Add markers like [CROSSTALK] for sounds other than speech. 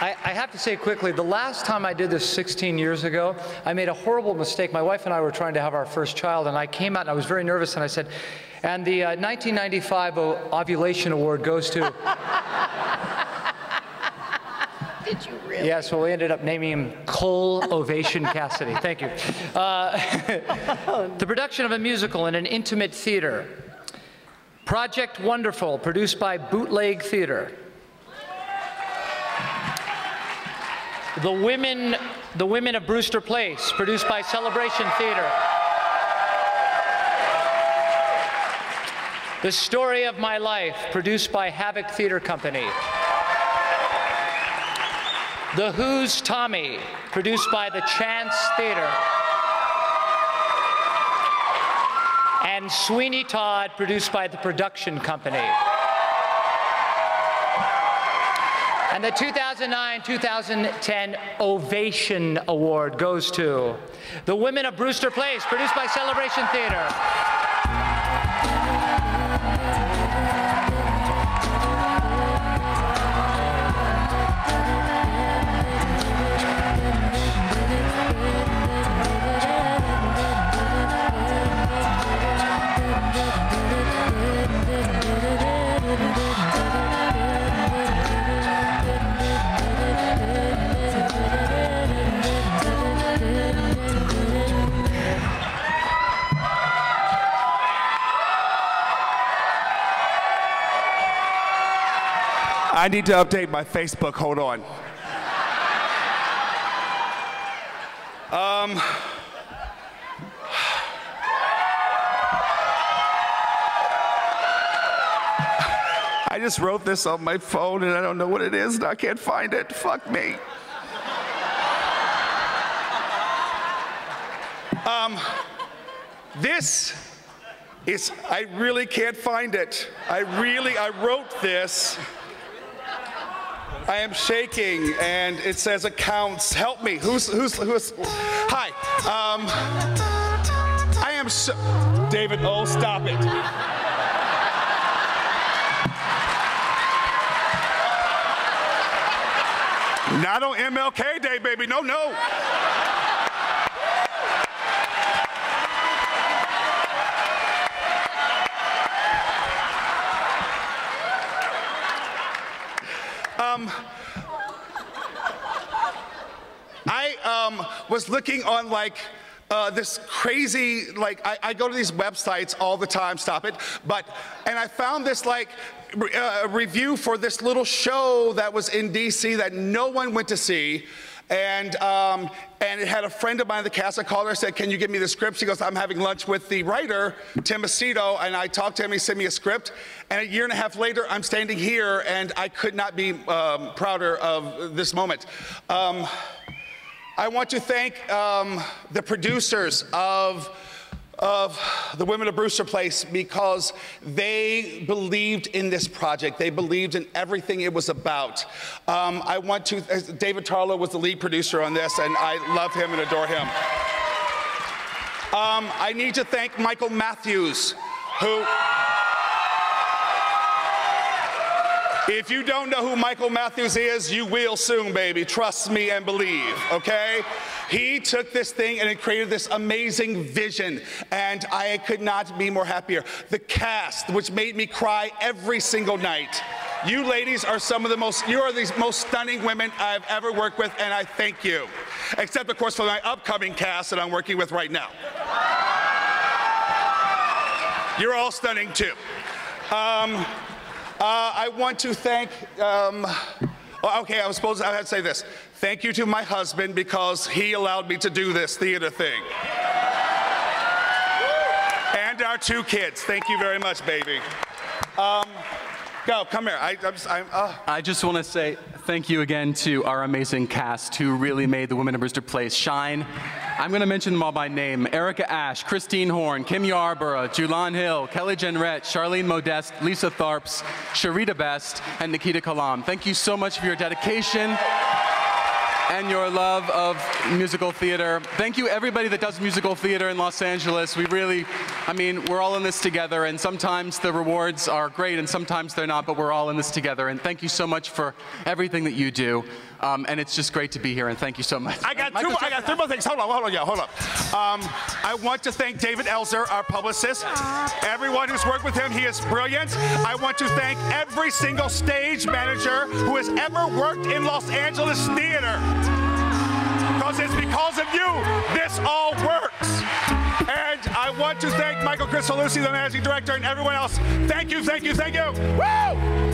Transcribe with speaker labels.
Speaker 1: I, I, have to say quickly, the last time I did this 16 years ago, I made a horrible mistake. My wife and I were trying to have our first child, and I came out and I was very nervous, and I said, and the uh, 1995 Ovulation Award goes to. [LAUGHS]
Speaker 2: Did you really?
Speaker 1: Yes, well, we ended up naming him Cole Ovation Cassidy. Thank you. Uh, [LAUGHS] the production of a musical in an intimate theater. Project Wonderful, produced by Bootleg Theater. The Women, the Women of Brewster Place, produced by Celebration Theater. The Story of My Life, produced by Havoc Theater Company. The Who's Tommy, produced by the Chance Theater. And Sweeney Todd, produced by the production company. And the 2009-2010 Ovation Award goes to the Women of Brewster Place, produced by Celebration Theater.
Speaker 3: I need to update my Facebook. Hold on. Um, I just wrote this on my phone and I don't know what it is and I can't find it. Fuck me. Um, this is, I really can't find it. I really, I wrote this. I am shaking, and it says accounts. Help me. Who's who's who's? Hi. Um, I am so. David. Oh, stop it. Not on MLK Day, baby. No, no. Um, I um, was looking on like uh, this crazy, like, I, I, go to these websites all the time, stop it, but, and I found this like uh, review for this little show that was in DC that no one went to see. And, um, and it had a friend of mine in the cast. I called her, said, Can you give me the script? She goes, I'm having lunch with the writer, Tim Acito. And I talked to him, he sent me a script. And a year and a half later, I'm standing here, and I could not be um, prouder of this moment. Um, I want to thank um, the producers of of the women of Brewster Place because they believed in this project. They believed in everything it was about. Um, I want to, David Tarlow was the lead producer on this, and I love him and adore him. Um, I need to thank Michael Matthews, who. If you don't know who Michael Matthews is, you will soon, baby. Trust me and believe, okay? He took this thing and it created this amazing vision, and I could not be more happier. The cast, which made me cry every single night. You ladies are some of the most, you are the most stunning women I've ever worked with, and I thank you. Except, of course, for my upcoming cast that I'm working with right now. You're all stunning too. Um, I want to thank, um, okay, I was supposed to, I had to say this. Thank you to my husband because he allowed me to do this theater thing. and our two kids. Thank you very much, baby. Um, go, come here. I, I'm, I'm, uh.
Speaker 4: I just want to say thank you again to our amazing cast who really made the Women of Brewster Place shine. I'm going to mention them all by name. Erica Ash, Christine Horn, Kim Yarbrough, Julanne Hill, Kelly Jenrette, Charlene Modest, Lisa Tharps, Sharita Best, and Nikita Kalam. Thank you so much for your dedication and your love of musical theater. Thank you everybody that does musical theater in Los Angeles. We really, I mean, we're all in this together and sometimes the rewards are great and sometimes they're not, but we're all in this together. And thank you so much for everything that you do. Um, and it's just great to be here, and thank you so much.
Speaker 3: I got
Speaker 4: Michael,
Speaker 3: two. I got three more things. Hold on, hold on, yeah, hold on. Um, I want to thank David Elzer, our publicist. Everyone who's worked with him, he is brilliant. I want to thank every single stage manager who has ever worked in Los Angeles theater. Because it's because of you this all works. And I want to thank Michael Cristolucci, the managing director, and everyone else. Thank you, thank you, thank you. Woo!